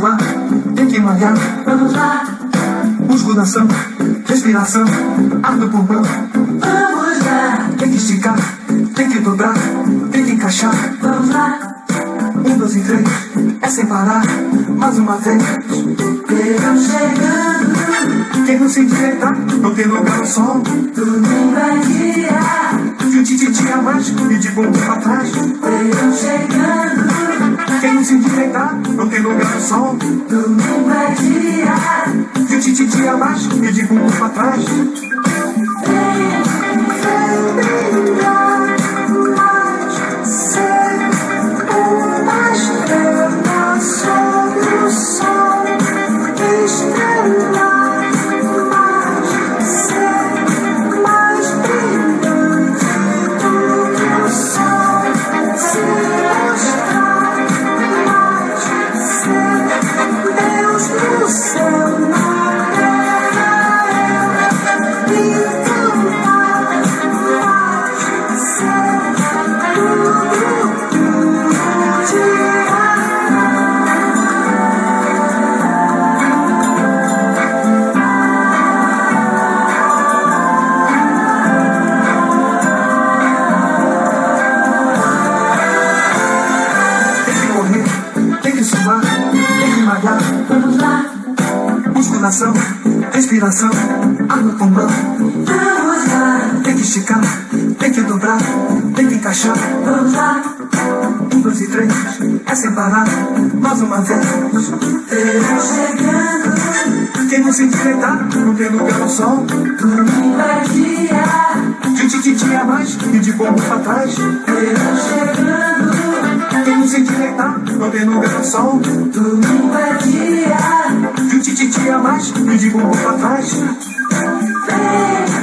malhar. Vamos lá, Musculação, respiração, ar no pulmão. vamos lá, Tem que esticar, tem que dobrar, tem que encaixar. vamos lá. Um, dois e três, é sem parar, mais uma vez. Verão chegando, Quem não se endireitar, não tem lugar no sol. domingo é dia. De um tititi a mais e de bumbum domingo é dia. De um tititi a mais e de bumbum pra trás. Vamos lá, Musculação, respiração, ar no pulmão. vamos lá, Tem que esticar, tem que dobrar, tem que encaixar. vamos lá. Um, dois e três, é sem parar, mais uma vez. Verão chegando, Quem não se endireitar, não tem lugar no sol. domingo é dia. De tititi a mais e de bumbum pra trás. Verão chegando, se direitar, mantendo o coração. Tu é dia. De um tititia mais, me digo pra trás. Vem.